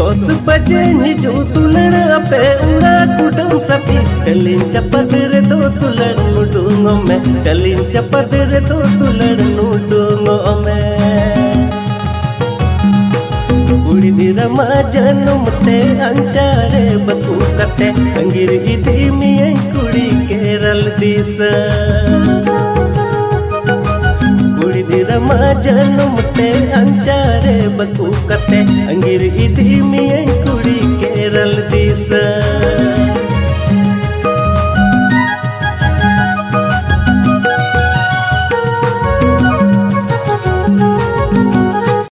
दस बजे हिजू तुलण पे। उड़ा कुटुम सती चलिन चपद रे दो तुलण नुडुंगो में। चलिन चपद रे दो तुलण नुडुंगो में। कुड़ी दिरमा जन्म ते, अंचारे बतू कटे। अंगिर इदी मिये कुड़ी केरल दिसा। दिरमा जन्म ते अंचारे करते अंगिर इधी केरल